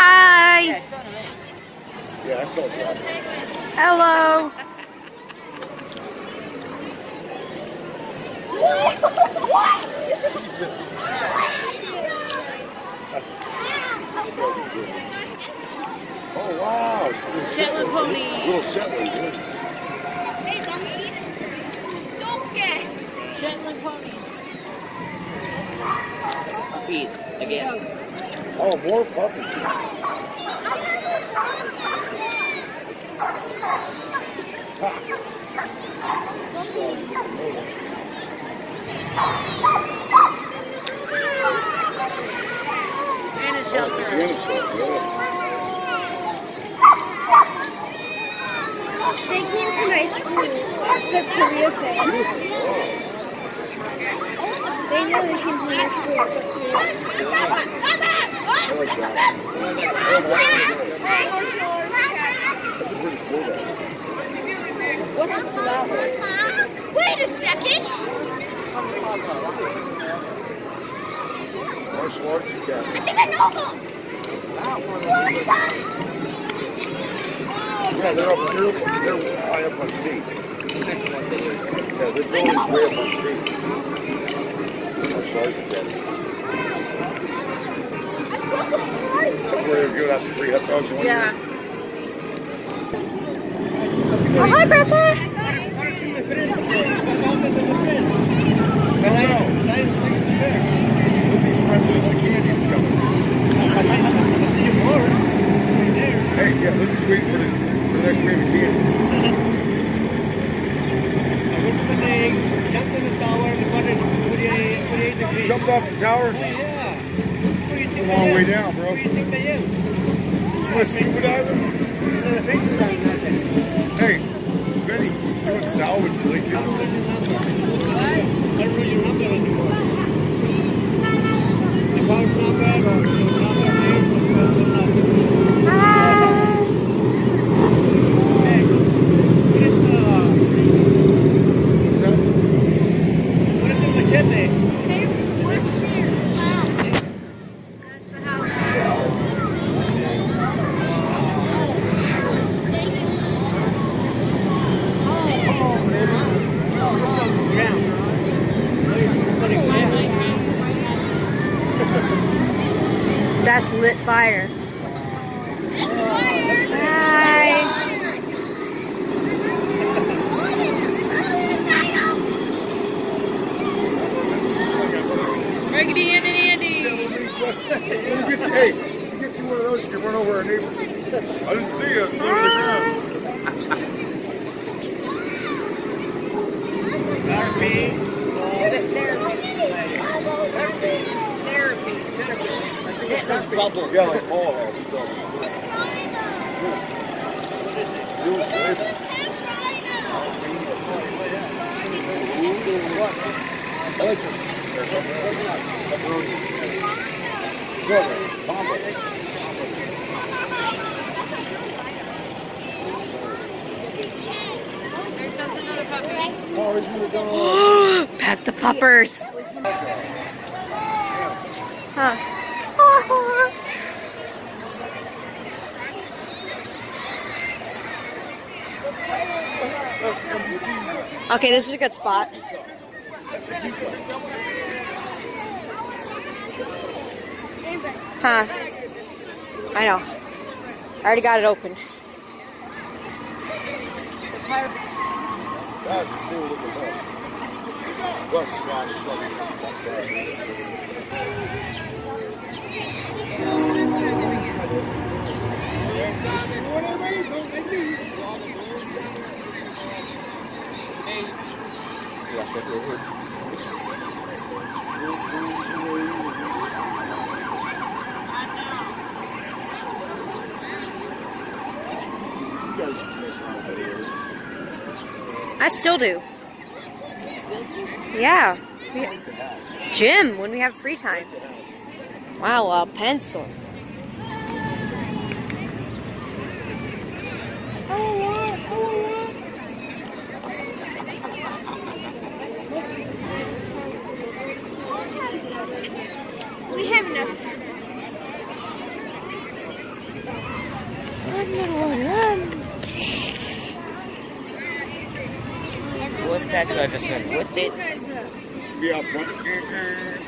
Hi. Hello. Oh wow! it's a little Shetland pony. Little Shetland, good. Hey, donkey. Don't. Shetland pony. Puppies, again. Oh, more puppies. And a shelter. Yeah, so, yeah. They came to my school, the career fair. They know they came to my school, the career I like that. That's a British bulldog. What happened to that one? Wait a second! Martial arts academy. I think I know them! Yeah, they're up they're, they're high up on state. Yeah, their building's way up on state. Martial arts academy. That's where they're giving out the free hot dogs. one Yeah. year. Oh, hi, Grandpa. No, no. Lucy's friends with us, the Canadians coming. Hey, yeah, Lizzie's waiting for the, for the next wave of. Jumped off the tower. Yeah. It's a long way down, bro. You want to scuba diving? Hey, Benny, he's doing salvage in Lincoln. What's that? That's lit fire. Hi. Raggedy Andy Andy. Let me get you, hey, let me get you one of those. You can run over our neighbors. I didn't see you. It's low to the ground. Bubble. Yeah, like Paul had his dogs. It flavor. I like the pepperoni. Good. Bomba. Here comes another puppy. Oh, he's really going on. Pet the puppers. Huh. Okay, this is a good spot. Huh. I know. I already got it open. That's a cool looking bus. Bus slash truck. Bus slash. You guys just mess around with it. I still do. Yeah. Gym when we have free time. Wow, a pencil. What's that to adjustment with it? Be up front.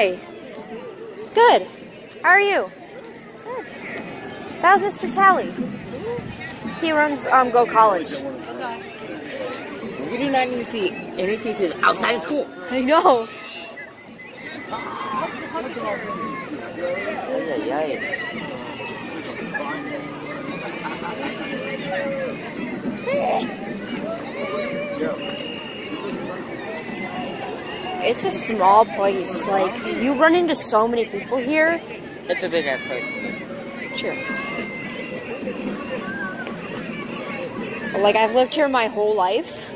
hi. Good. How are you? Good. That was Mr. Tally. He runs um, Go College. We do not need to see any teachers outside of school. I know. Ay, ay, ay. It's a small place. Like, you run into so many people here. It's a big ass place. Sure. Like, I've lived here my whole life.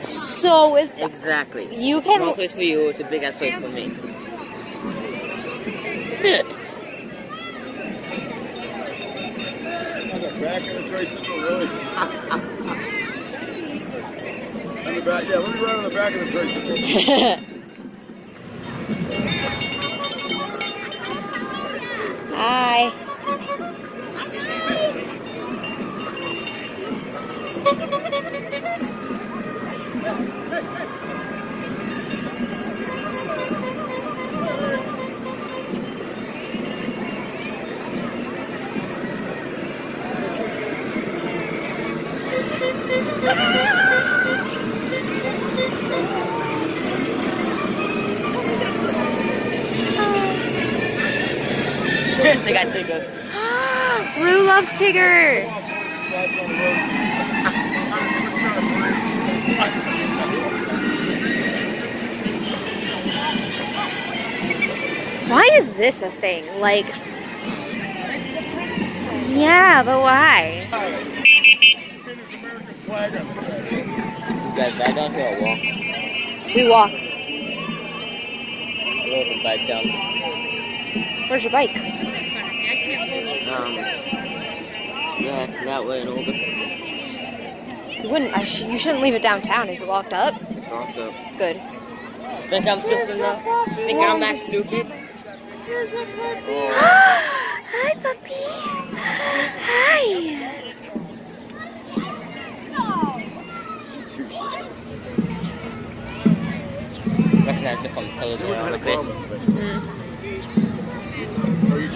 So, if Exactly. You can- Small place for you, it's a big ass place for me. On the back of the tricycle, really. on the yeah, let me ride on the back of the tricycle. they got Tigger. Rue loves Tigger. Why is this a thing? Like, yeah, but why? There's American flag on the back. You guys, I don't hear a walk. We walk. A little bit back down. Where's your bike? Um, yeah, that way and over. You wouldn't. I sh- you shouldn't leave it downtown. Is it locked up? It's locked up. Good. Think I'm stupid enough? Think I'm that stupid? Hi, puppy. Hi. Recognize the fun colors around a bit. Are you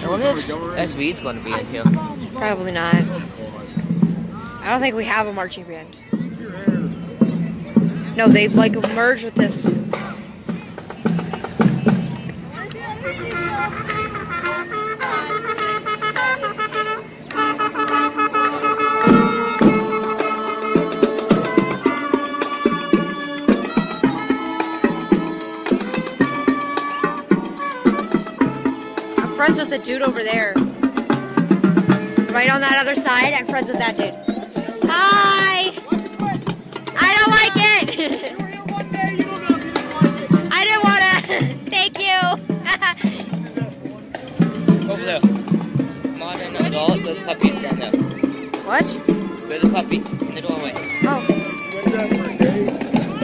I wonder if choosing the SV's going to be in here. Probably not. I don't think we have a marching band. No, they like merge with this. With the dude over there. Right on that other side, I'm friends with that dude. Hi! I don't like it! I didn't want to. Thank you. Over there. Modern adult, there's a puppy down there. what? There's a puppy in the doorway. Oh.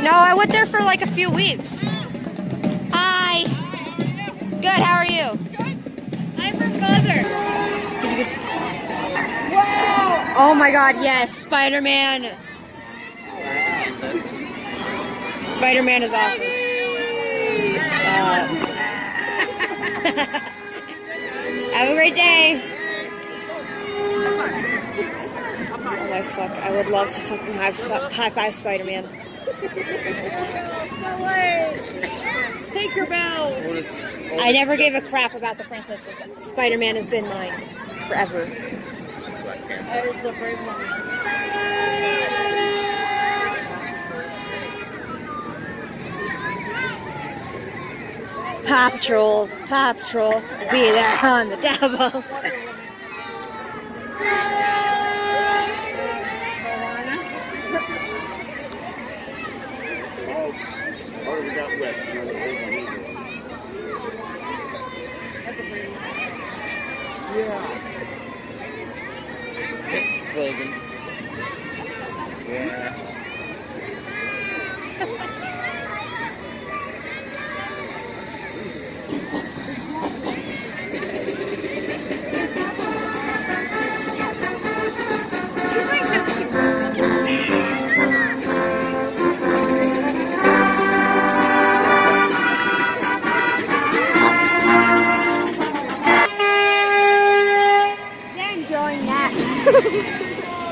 No, I went there for like a few weeks. Hi. Good, how are you? Wow! Oh my god, yes, Spider Man. Spider Man is awesome. Uh, have a great day. Oh my fuck, I would love to fucking high, high five Spider Man. I never gave a crap about the princesses. Spider Man has been mine forever. Is a brave woman. Paw Patrol, Paw Patrol, be there on the devil. It's frozen.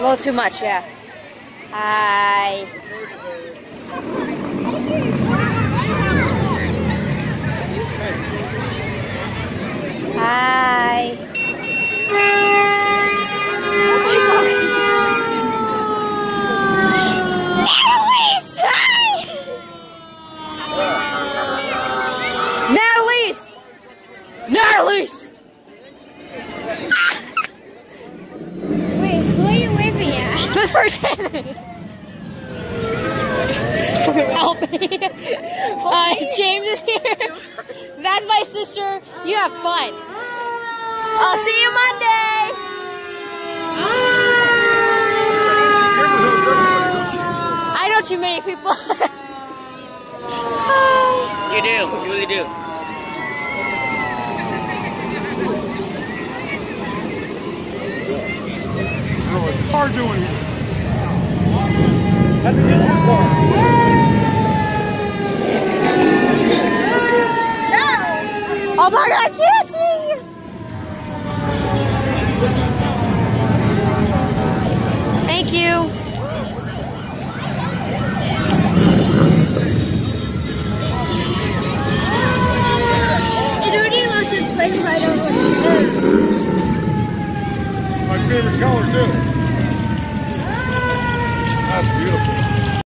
Little too much, yeah. Hi. Hi. too many people. you do, you really do. Hard doing it. That's a beautiful car. Oh my god, Canty! Thank you. My favorite color too. That's beautiful.